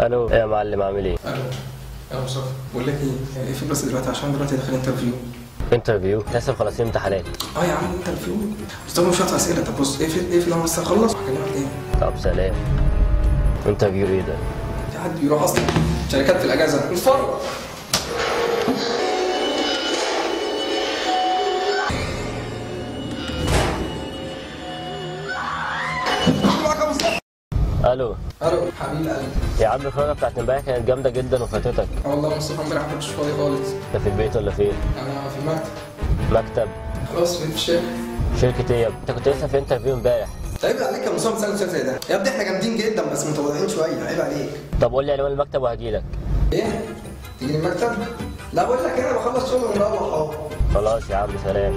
ألو. إيه يا معلم عامل إيه؟ ألو. يا مصطفى بقول لك إيه؟ إيه في بس دلوقتي عشان دلوقتي داخل interview. Interview؟ لسه مخلصين امتحانات. آه يا عم interview. مصطفى شوية أسئلة. طب بص اقفل اقفل أنا بس اخلص وهكلمك تاني. طب سلام. Interview إيه ده؟ في حد بيروح أصلا؟ شركات في الأجازة. نتفرج ألو. ألو حبيب قلبي. يا عم الخروجه بتاعت امبارح كانت جامدة جدا وفاتتك. آه والله مصطفى امبارح ما كنتش فاضي خالص. انت في البيت ولا فين؟ أنا في المكتب. مكتب. خلاص فين في الشارع شركة إيه يا ابني؟ انت كنت لسه في انترفيو امبارح. عيب عليك يا مصطفى تسال سؤال زي ده. يا ابني إحنا جامدين جدا بس متواضعين شوية. عيب عليك. طب قول لي عنوان المكتب وهجيلك. إيه؟ تيجي المكتب؟ لا بقول لك أنا بخلص شغل ونروح اهو خلاص يا عم سلام.